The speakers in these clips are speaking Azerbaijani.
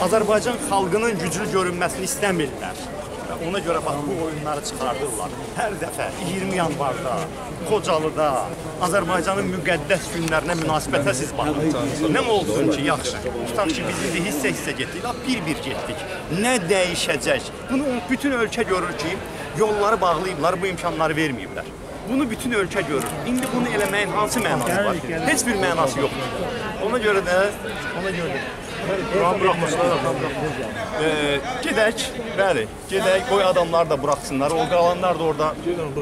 Azərbaycan xalqının güclü görünməsini istəmirlər. Və ona görə bax bu oyunları çıxardırlar. Hər dəfə 20 yanvarda, Xocalıda, Azərbaycanın müqəddəs günlərinə münasibətə siz baxın. Nə olsun ki, yaxşı. Tutaq ki, biz indi hissə-hissə getdik, lap bir-bir getdik. Nə dəyişəcək? Bunu bütün ölkə görür ki, yolları bağlayıblar, bu imkanları verməyiblər. Bunu bütün ölkə görür. İndi bunu eləməyin hansı mənası var? Heç bir mənası yoxdur. Ona görə də, ona görə də Buran buraxmasınlar, adam buraxmasınlar. Gedək, bəli, gedək, qoy adamlar da buraxsınlar, o qalanlar da orada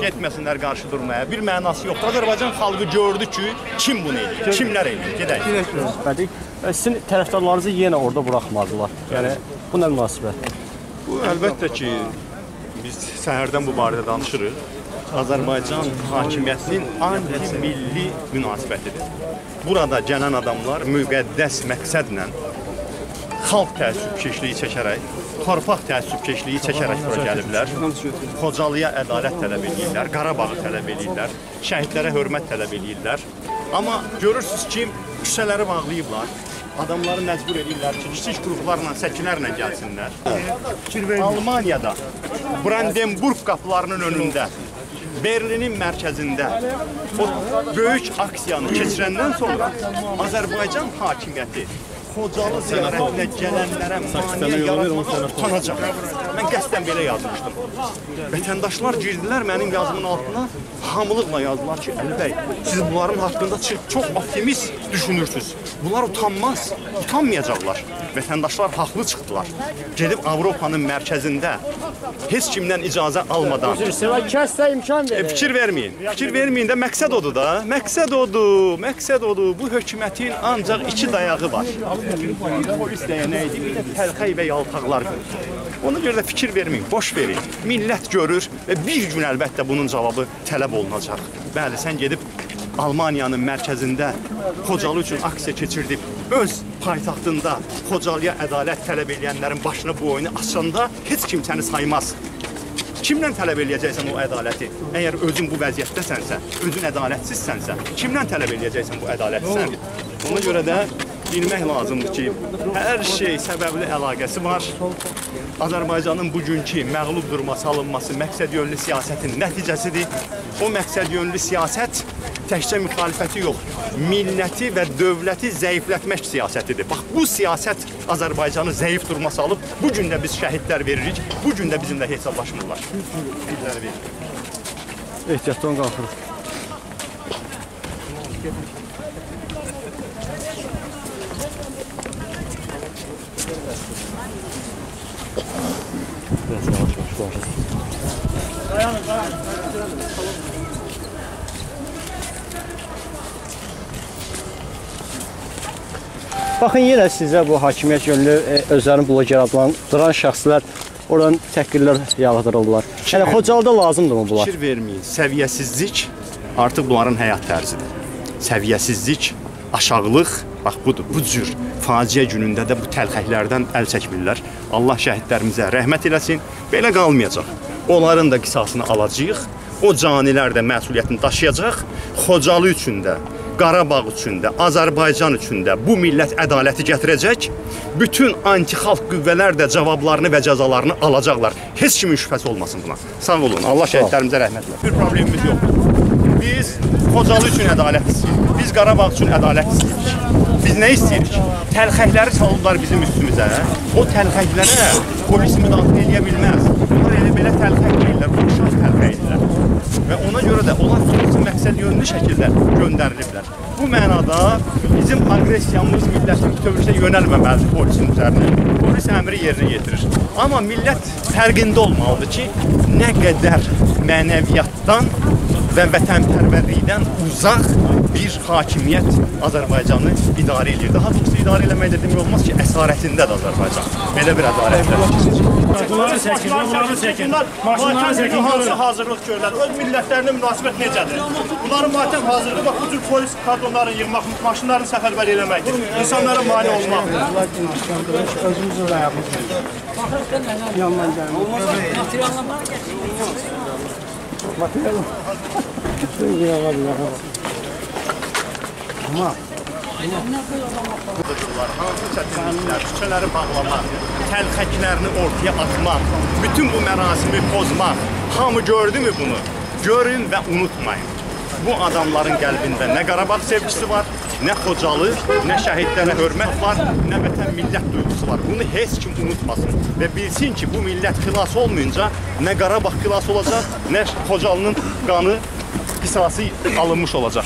getməsinlər qarşı durmaya. Bir mənası yoxdur. Azərbaycan xalqı gördü ki, kim bunu edir, kimlər edir. Gedək. Və Sizin tərəfdarlarınızı yenə orada buraxmadılar. Yəni bu nə münasibət? Bu əlbəttə ki, biz səhərdən bu barədə danışırıq. Azərbaycan hakimiyyətinin anti-milli münasibətidir. Burada gələn adamlar müqəddəs məqsədlə xalq təəssübkeşliyi çəkərək, torpaq təəssübkeşliyi çəkərək bura gəliblər. Xocalıya ədalət tələb edirlər, Qarabağı tələb edirlər, şəhidlərə hörmət tələb edirlər. Amma görürsüz ki, küçələri bağlayıblar. Adamları məcbur edirlər ki, kiçik qruplarla, səkilərlə gəlsinlər. Almaniyada Brandenburg qapılarının önündə Berlinin mərkəzində o böyük aksiyanı keçirəndən sonra Azərbaycan hakimiyyəti Xocalı ziyarətinə gələnlərə maneə yaratmadan utanacaq. Mən qəsdən belə yazmışdım. Vətəndaşlar girdilər mənim yazımın altına, hamılıqla yazdılar ki, Əli bəy, siz bunların haqqında çox, optimist düşünürsünüz. Bunlar utanmaz, utanmayacaqlar. Vətəndaşlar haqlı çıxdılar. Gedib Avropanın mərkəzində heç kimdən icazə almadan Sizə kəssə imkan E, verin. fikir verməyin. Fikir verməyin də məqsəd odur da. Məqsəd odur, məqsəd odur. Bu hökumətin ancaq iki dayağı var. Polis dəyənəkdir, bir də təlxəy və yaltaqlar görür. Ona görə də fikir verməyin, boş verin. Millət görür və bir gün əlbəttə bunun cavabı tələb olunacaq. Bəli, sən gedib Almaniyanın mərkəzində Xocalı üçün aksiya keçirdib öz paytaxtında Xocalıya ədalət tələb edənlərin başına bu oyunu açanda heç kim səni saymaz. Kimdən tələb eləyəcəksən o ədaləti? Əgər özün bu vəziyyətdəsənsə, özün ədalətsizsənsə, kimdən tələb eləyəcəksən bu ədaləti sən? Ona görə də bilmək lazımdır ki, hər şey səbəbli əlaqəsi var. Azərbaycanın bugünkü məğlub durma salınması məqsədyönlü siyasətin nəticəsidir. O məqsədyönlü siyasət təkcə müxalifəti yox, milləti və dövləti zəiflətmək siyasətidir. Bax bu siyasət Azərbaycanı zəif durma salıb, bu gün də biz şəhidlər veririk, bu gün də bizimlə hesablaşmırlar. Ehtiyatdan qalxırıq. Biraz yavaş yavaş yavaş. Baxın yenə sizə bu hakimiyyət yönlü e, özlərini bloger adlandıran şəxslər oradan təhqirlər yağdırıldılar. Yəni Xocalıda lazımdırmı bunlar? Fikir verməyin. Səviyyəsizlik artıq bunların həyat tərzidir. Səviyyəsizlik, aşağılıq, bax budur. Bu cür faciə günündə də bu təlxəklərdən əl çəkmirlər. Allah şəhidlərimizə rəhmət eləsin. Belə qalmayacaq. Onların da qisasını alacağıq. O canilər də məsuliyyətini daşıyacaq. Xocalı üçün də, Qarabağ üçün də, Azərbaycan üçün də bu millət ədaləti gətirəcək. Bütün antixalq qüvvələr də cavablarını və cəzalarını alacaqlar. Heç kimin şübhəsi olmasın buna. Sağ olun. Allah şəhidlərimizə rəhmət eləsin. Bir problemimiz yoxdur. Biz Xocalı üçün ədalət istəyirik. Biz Qarabağ üçün ədalət istəyirik. Biz nə istəyirik? Təlxəkləri çalırlar bizim üstümüzə. O təlxəklərə polis müdafiə edə bilməz. Onlar elə belə təlxək deyirlər, uşaq təlxəyidirlər. Və ona görə də onlar xüsusi məqsəd yönlü şəkildə göndəriliblər. Bu mənada bizim aqressiyamız millətin bütövlükdə yönəlməməlidir polisin üzərinə. Polis əmri yerinə yetirir. Amma millət fərqində olmalıdır ki, nə qədər mənəviyyatdan və vətənpərvərlikdən uzaq bir hakimiyyət Azərbaycanı idarə edir. Daha doğrusu idarə eləmək də demək olmaz ki, əsarətindədir Azərbaycan. Belə bir ədalətlə. Bunları çəkin, bunları çəkin. Maşınları çəkin. Hansı hazırlıq görürlər? Öz millətlərinə münasibət necədir? Bunların matem hazırlığı bax bu cür polis kadronları yığmaq, maşınların səfərbər eləməkdir. İnsanlara mane olmaq. Özümüzü də yapmışıq. Yandan gəlmir. Material. Material. Amma Qadırlar, hansı çətinliklər, küçələri bağlamaq, təlxəklərini ortaya atmaq, bütün bu mərasimi pozmaq. Hamı gördümü bunu? Görün və unutmayın. Bu adamların qəlbində nə Qarabağ sevgisi var, nə Xocalı, nə şəhidlərə hörmət var, nə vətən millət duyğusu var. Bunu heç kim unutmasın və bilsin ki, bu millət xilas olmayınca nə Qarabağ xilas olacaq, nə Xocalının qanı qisası alınmış olacaq.